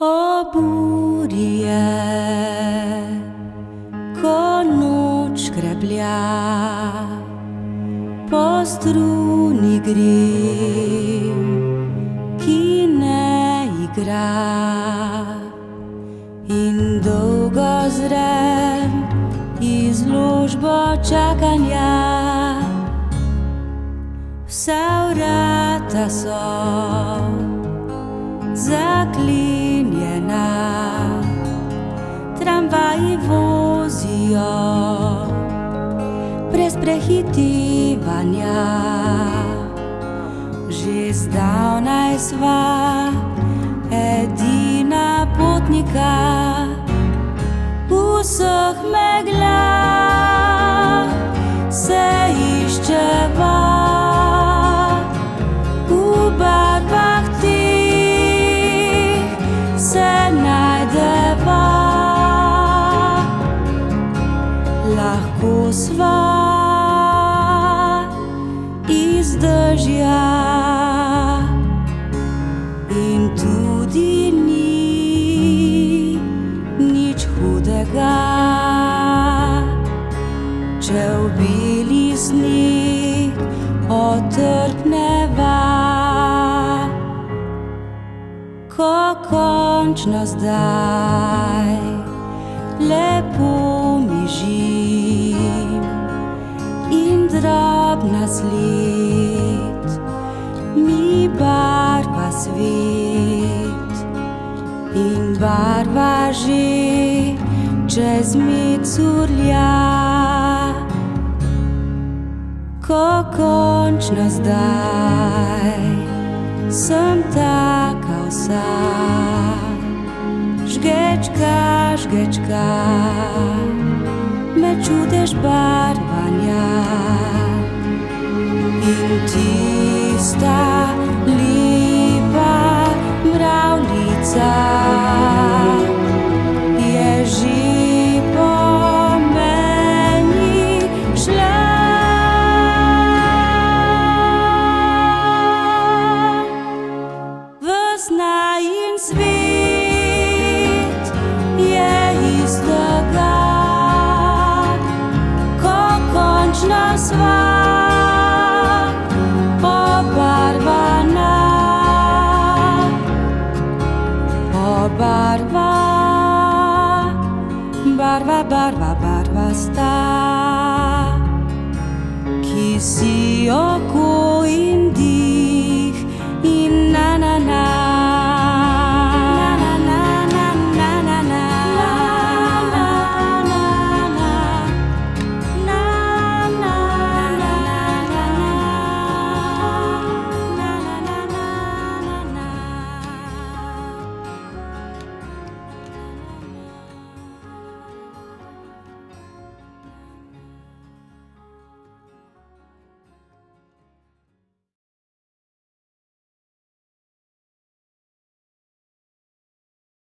O burje, ko noč kreblja, po struni grem, ki ne igra. In dolgo zrem izložbo čakanja, vsa vrata so zaklinjena, vozijo brez prehitevanja. Že zdavnaj sva edina potnika v vseh meglah, se iščeva. Lahko sva iz dežja in tudi ni nič hudega, če v beli sneg otrpneva. Ko končno zdaj sled mi barva svet in barva že čez med surlja. Ko končno zdaj sem taka vsa, žgečka, žgečka, me čutiš barvanja em. barba barba barba barba sta. Chi si